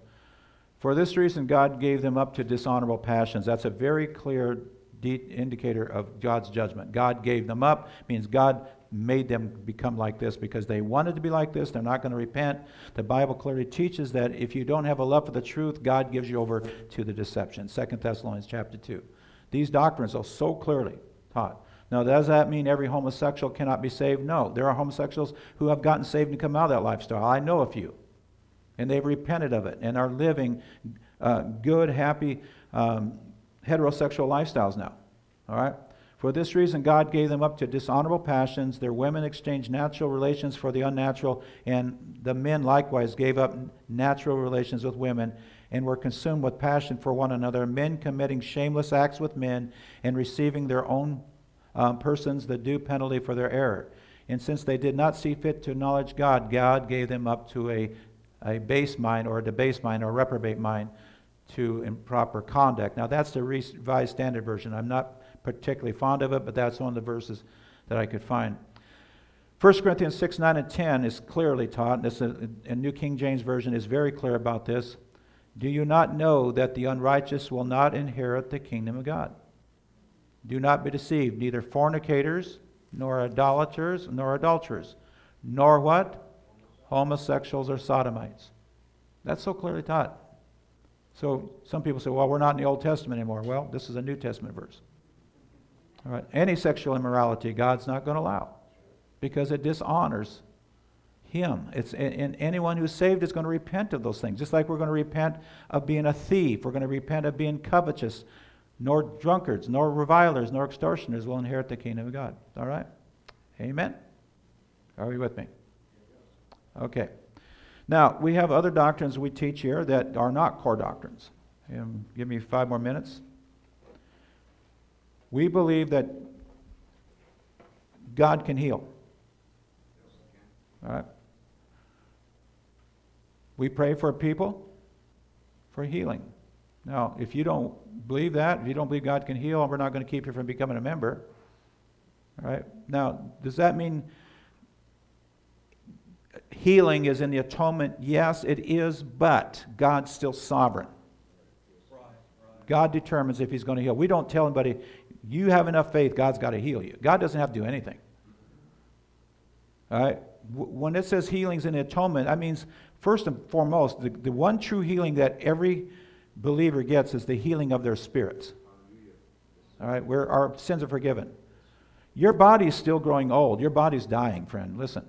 For this reason, God gave them up to dishonorable passions. That's a very clear indicator of God's judgment. God gave them up means God made them become like this because they wanted to be like this. They're not going to repent. The Bible clearly teaches that if you don't have a love for the truth, God gives you over to the deception. 2 Thessalonians chapter 2. These doctrines are so clearly taught. Now, does that mean every homosexual cannot be saved? No. There are homosexuals who have gotten saved and come out of that lifestyle. I know a few. And they've repented of it and are living uh, good, happy, um, heterosexual lifestyles now. All right? For this reason, God gave them up to dishonorable passions. Their women exchanged natural relations for the unnatural, and the men likewise gave up natural relations with women and were consumed with passion for one another, men committing shameless acts with men and receiving their own um, persons the due penalty for their error. And since they did not see fit to acknowledge God, God gave them up to a, a base mind or a debased mind or a reprobate mind to improper conduct. Now, that's the Revised Standard Version. I'm not particularly fond of it, but that's one of the verses that I could find. 1 Corinthians 6, 9, and 10 is clearly taught, is, and New King James Version is very clear about this. Do you not know that the unrighteous will not inherit the kingdom of God? Do not be deceived, neither fornicators, nor idolaters, nor adulterers, nor what? Homosexuals or sodomites. That's so clearly taught. So some people say, well, we're not in the Old Testament anymore. Well, this is a New Testament verse. All right. Any sexual immorality, God's not going to allow because it dishonors Him. It's, and anyone who's saved is going to repent of those things. Just like we're going to repent of being a thief, we're going to repent of being covetous. Nor drunkards, nor revilers, nor extortioners will inherit the kingdom of God. All right? Amen? Are you with me? Okay. Now, we have other doctrines we teach here that are not core doctrines. Um, give me five more minutes. We believe that God can heal. All right? We pray for people for healing. Now, if you don't believe that, if you don't believe God can heal, we're not going to keep you from becoming a member. All right? Now, does that mean healing is in the atonement? Yes, it is, but God's still sovereign. God determines if He's going to heal. We don't tell anybody, you have enough faith, God's got to heal you. God doesn't have to do anything. All right? When it says healings in the atonement, that means, first and foremost, the, the one true healing that every believer gets is the healing of their spirits. All right, where our sins are forgiven. Your body's still growing old. Your body's dying, friend. Listen.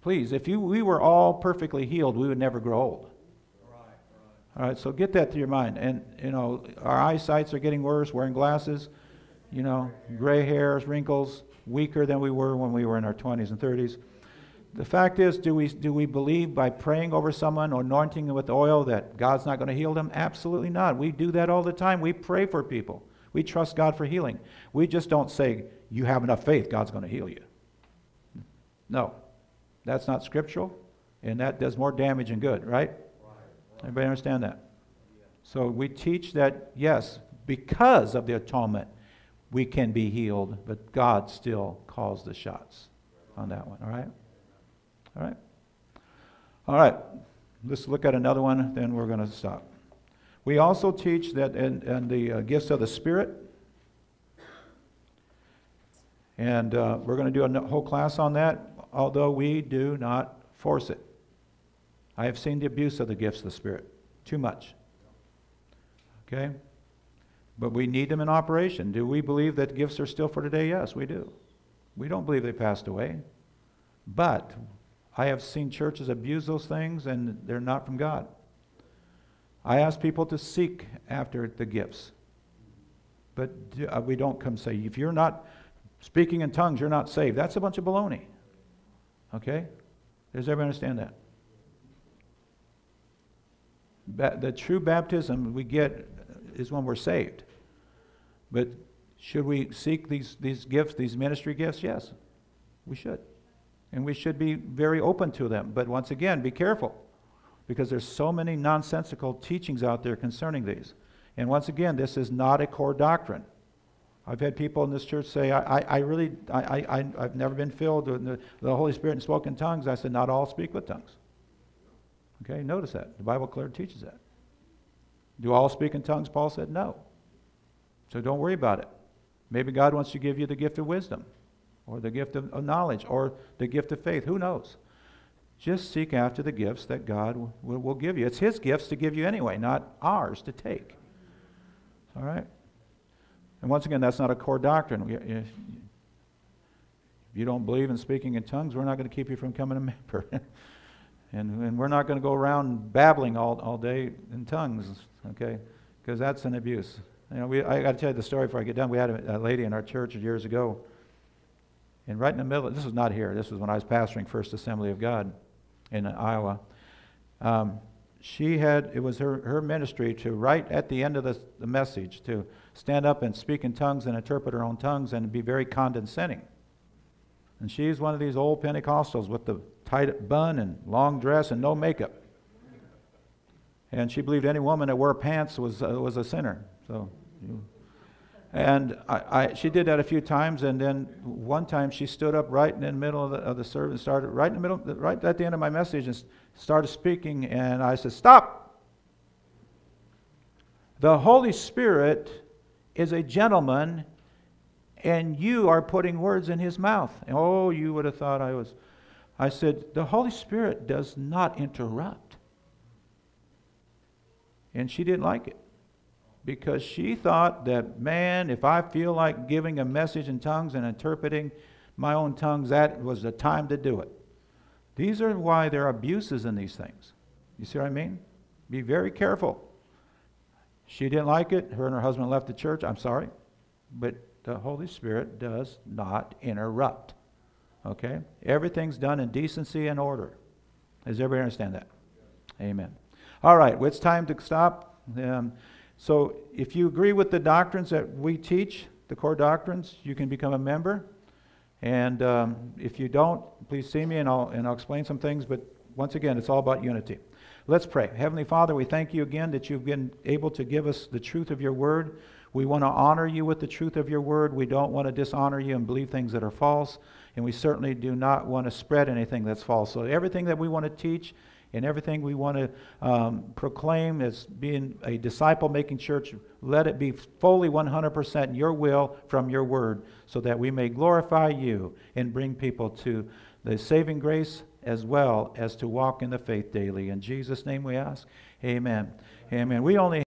Please, if you, we were all perfectly healed, we would never grow old. All right, so get that to your mind. And, you know, our eyesights are getting worse, wearing glasses, you know, gray hairs, wrinkles, weaker than we were when we were in our 20s and 30s. The fact is, do we, do we believe by praying over someone or anointing them with oil that God's not going to heal them? Absolutely not. We do that all the time. We pray for people. We trust God for healing. We just don't say, you have enough faith, God's going to heal you. No. That's not scriptural, and that does more damage than good, right? Everybody understand that? So we teach that, yes, because of the atonement, we can be healed, but God still calls the shots on that one, all right? All right? All right, let's look at another one, then we're going to stop. We also teach that in, in the uh, gifts of the Spirit, and uh, we're going to do a whole class on that, although we do not force it. I have seen the abuse of the gifts of the Spirit too much. Okay? But we need them in operation. Do we believe that gifts are still for today? Yes, we do. We don't believe they passed away. But I have seen churches abuse those things and they're not from God. I ask people to seek after the gifts. But uh, we don't come say, if you're not speaking in tongues, you're not saved. That's a bunch of baloney. Okay? Does everybody understand that? Ba- the true baptism we get is when we're saved. But should we seek these, these gifts, these ministry gifts? Yes, we should. And we should be very open to them. But once again, be careful because there's so many nonsensical teachings out there concerning these. And once again, this is not a core doctrine. I've had people in this church say, I, I, I really, I, I, I've never been filled with the, the Holy Spirit and spoken tongues. I said, not all speak with tongues. Okay, notice that. The Bible clearly teaches that. Do all speak in tongues? Paul said, no. So don't worry about it. Maybe God wants to give you the gift of wisdom, or the gift of, knowledge, or the gift of faith. Who knows? Just seek after the gifts that God will, will give you. It's His gifts to give you anyway, not ours to take. All right? And once again, that's not a core doctrine. If you don't believe in speaking in tongues, we're not going to keep you from coming a member. [LAUGHS] and, and we're not going to go around babbling all, all day in tongues, okay? Because that's an abuse. You know, we, I got to tell you the story before I get done. We had a, a, lady in our church years ago, and right in the middle, this was not here, this was when I was pastoring First Assembly of God in Iowa. Um, she had, it was her, her ministry to, right at the end of the, the message, to stand up and speak in tongues and interpret her own tongues and be very condescending. And she's one of these old Pentecostals with the tight bun and long dress and no makeup. And she believed any woman that wore pants was, uh, was a sinner. So, you, and I, I, she did that a few times, and then one time she stood up right in the middle of the, of the service, started right in the middle, right at the end of my message, and started speaking. And I said, "Stop! The Holy Spirit is a gentleman, and you are putting words in his mouth." And, oh, you would have thought I was. I said, "The Holy Spirit does not interrupt," and she didn't like it because she thought that, man, if I feel like giving a message in tongues and interpreting my own tongues, that was the time to do it. These are why there are abuses in these things. You see what I mean? Be very careful. She didn't like it. Her and her husband left the church. I'm sorry. But the Holy Spirit does not interrupt. Okay? Everything's done in decency and order. Does everybody understand that? Amen. All right, well, it's time to stop. Um, so if you agree with the doctrines that we teach, the core doctrines, you can become a member. And um, if you don't, please see me and I'll, and I'll explain some things. But once again, it's all about unity. Let's pray. Heavenly Father, we thank you again that you've been able to give us the truth of your word. We want to honor you with the truth of your word. We don't want to dishonor you and believe things that are false. And we certainly do not want to spread anything that's false. So everything that we want to teach in everything we want to um, proclaim as being a disciple making church, let it be fully 100% your will from your word so that we may glorify you and bring people to the saving grace as well as to walk in the faith daily. In Jesus' name we ask. Amen. Amen. We only